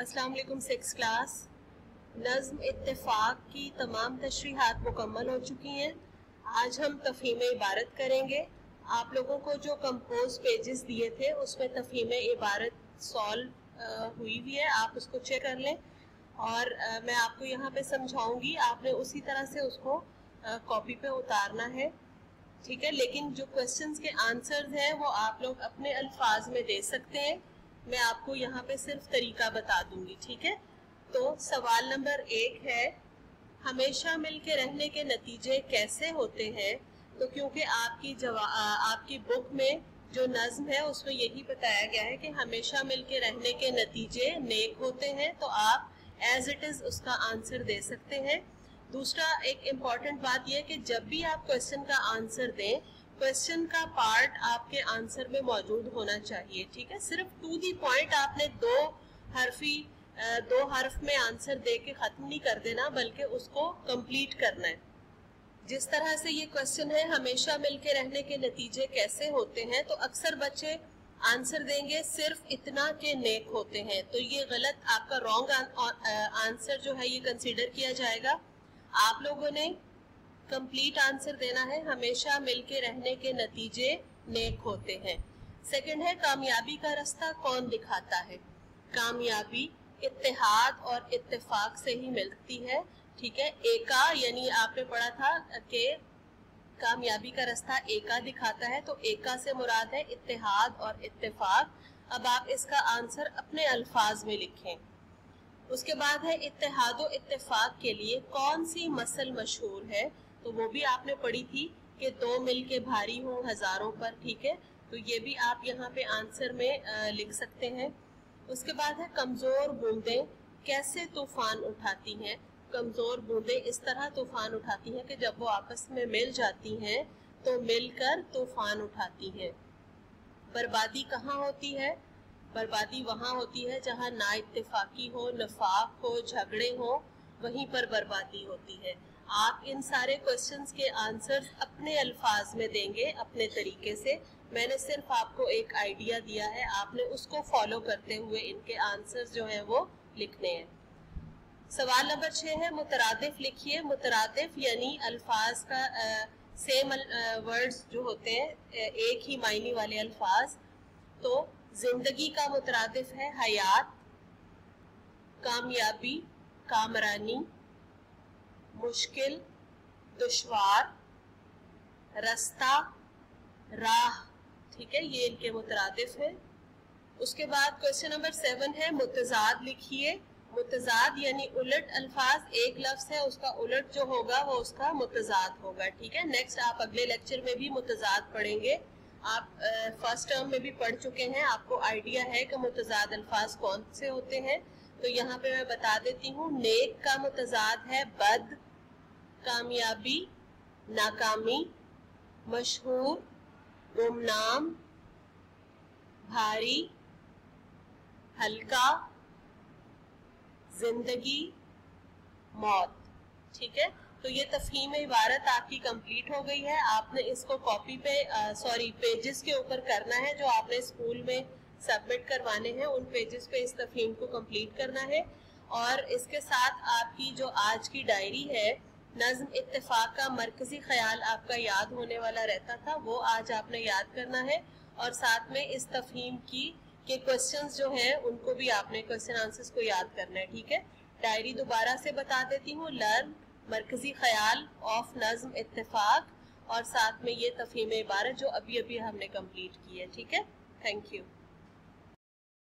अस्सलाम वालेकुम six class नज़म इत्तेफाक की तमाम तशरीहत मुकम्मल हो चुकी हैं। आज हम तफहीम इबारत करेंगे। आप लोगों को जो कंपोज पेजेस दिए थे उसमें तफहीम इबारत सॉल्व हुई हुई है। आप उसको चेक कर लें। और आ, मैं आपको यहाँ पे समझाऊँगी। आपने उसी तरह से उसको कॉपी पे उतारना है। ठीक है? लेकिन जो क्वेश्चंस के आंसर्स हैं वो आप लोग अपने अल्फाज में दे सकते हैं। मैं आपको यहाँ पे सिर्फ़ तरीका बता दूँगी, ठीक है? तो सवाल नंबर एक है, हमेशा मिलके रहने के नतीजे कैसे होते हैं? तो क्योंकि आपकी जवा आपकी बुक में जो नज्म है, उसमें यही बताया गया है कि हमेशा मिलके रहने के नतीजे नेक होते हैं तो आप एज इट इज़ उसका आंसर दे सकते हैं। दूसरा, एक इंपॉर्टेंट बात यह कि जब भी आप क्वेश्चन का आंसर दें क्वेश्चन का पार्ट आपके आंसर में मौजूद होना चाहिए, ठीक है? सिर्फ़ टू दी पॉइंट आपने दो हरफी दो हर्फ में आंसर दे के खत्म नहीं कर देना, बल्कि उसको कंप्लीट करना है। जिस तरह से ये क्वेश्चन है, हमेशा मिलके रहने के नतीजे कैसे होते हैं तो अक्सर बच्चे आंसर देंगे सिर्फ़ इतना के नेक होते हैं। तो ये गलत आपका रॉन्ग आंसर जो है, ये कंसिडर किया जाएगा। आप लोगों ने कंप्लीट आंसर देना है, हमेशा मिलके रहने के नतीजे नेक होते हैं। सेकंड है, कामयाबी का रास्ता कौन दिखाता है? कामयाबी इतिहाद और इत्तेफाक से ही मिलती है, ठीक है? एका, यानी आपने पढ़ा था कि कामयाबी का रास्ता एका दिखाता है तो एका से मुराद है इतिहाद और इत्तेफाक। अब आप इसका आंसर अपने अल्फाज में लिखें। उसके बाद है इत्तेहाद इत्तेफाक के लिए कौन सी मसल मशहूर है? तो वो भी आपने पढ़ी थी कि दो मिल के भारी हो हज़ारों पर, ठीक है? तो ये भी आप यहाँ पे आंसर में लिख सकते हैं। उसके बाद है, कमज़ोर बूंदे कैसे तूफ़ान उठाती हैं? कमज़ोर बूंदे इस तरह तूफ़ान उठाती हैं कि जब वो आपस में मिल जाती हैं तो मिलकर तूफ़ान उठाती हैं। बर्बादी कहाँ होती है? बर्बादी वहाँ होती है जहाँ ना इतफाकी हो, नफाक हो, झगड़े हो, वहीं पर बर्बादी होती है। आप इन सारे क्वेश्चंस के आंसर्स अपने अल्फाज में देंगे अपने तरीके से। मैंने सिर्फ़ आपको एक आइडिया दिया है आपने उसको फॉलो करते हुए इनके आंसर्स जो है वो लिखने हैं। सवाल नंबर छह है मुतरादिफ लिखिए। मुतरादिफ यानी अल्फाज का आ, सेम वर्ड्स जो होते हैं एक ही मायने वाले अल्फाज। तो ज़िंदगी का मुतरादिफ है हयात कामयाबी कामरानी मुश्किल, दुश्वार, रास्ता, राह, ठीक है, ये इनके मुतरदिफ है। उसके बाद क्वेश्चन नंबर सेवन है, मुतजाद लिखिए। मुतजाद यानी उलट अल्फाज, एक लफ्ज है, उसका उलट जो होगा, वो उसका मुतजाद होगा, ठीक है। नेक्स्ट आप अगले लेक्चर में भी मुतजाद पढ़ेंगे। आप फ़र्स्ट टर्म में भी पढ़ चुके हैं। आपको आइडिया है कि मुतजाद अल्फाज कौन से होते हैं। तो यहाँ पे मैं बता देती हूँ, नेक का मुतजाद है, बद कामयाबी, नाकामी, मशहूर, गुमनाम, भारी, हल्का, ज़िंदगी, मौत। ठीक है? तो ये तफहीम इबारत आपकी कंप्लीट हो गई है। आपने इसको कॉपी पे सॉरी, पेजेस के ऊपर करना है, जो आपने स्कूल में सबमिट करवाने हैं, उन पेजेस पे इस तफहीम को कंप्लीट करना है। और इसके साथ आपकी जो आज की डायरी है नज्म इतफाक का मरकजी ख्याल आपका याद होने वाला रहता था, वो आज आपने याद करना है और साथ में इस तफहीम की, के क्वेश्चंस जो हैं, उनको भी आपने क्वेश्चन आंसर्स को याद करना है, ठीक है? डायरी दोबारा से बता देती हूँ लर्न मरकजी ख्याल ऑफ़ नज्म इतफाक और साथ में ये तफहीम इबारत जो अभी अभी हमने कंप्लीट की है, ठीक है? Thank you